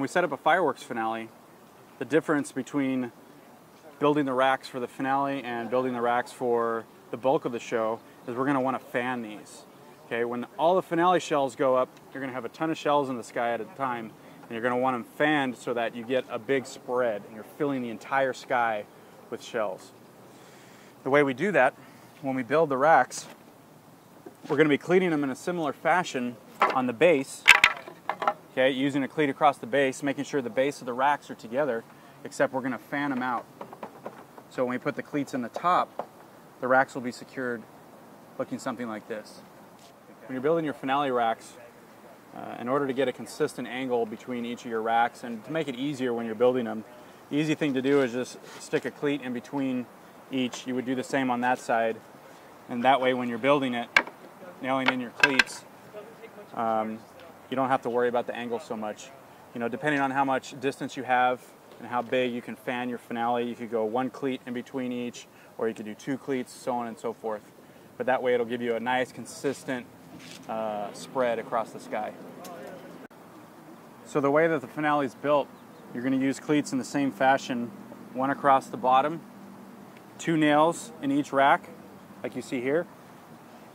we set up a fireworks finale, the difference between building the racks for the finale and building the racks for the bulk of the show is we're going to want to fan these. Okay, when all the finale shells go up, you're going to have a ton of shells in the sky at a time, and you're going to want them fanned so that you get a big spread and you're filling the entire sky with shells. The way we do that, when we build the racks, we're going to be cleating them in a similar fashion on the base, okay, using a cleat across the base, making sure the base of the racks are together, except we're going to fan them out. So when we put the cleats in the top, the racks will be secured looking something like this. When you're building your finale racks, uh, in order to get a consistent angle between each of your racks and to make it easier when you're building them, the easy thing to do is just stick a cleat in between each. You would do the same on that side. And that way when you're building it, nailing in your cleats, um, you don't have to worry about the angle so much. You know, depending on how much distance you have and how big you can fan your finale, you could go one cleat in between each, or you could do two cleats, so on and so forth. But that way it'll give you a nice, consistent uh, spread across the sky. So the way that the finale is built, you're going to use cleats in the same fashion, one across the bottom, two nails in each rack, like you see here,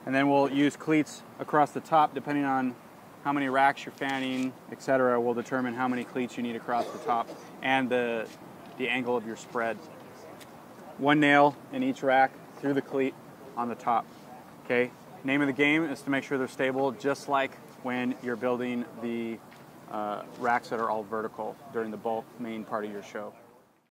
and then we'll use cleats across the top depending on how many racks you're fanning, etc. will determine how many cleats you need across the top and the, the angle of your spread. One nail in each rack through the cleat on the top. Okay, name of the game is to make sure they're stable just like when you're building the uh, racks that are all vertical during the bulk main part of your show.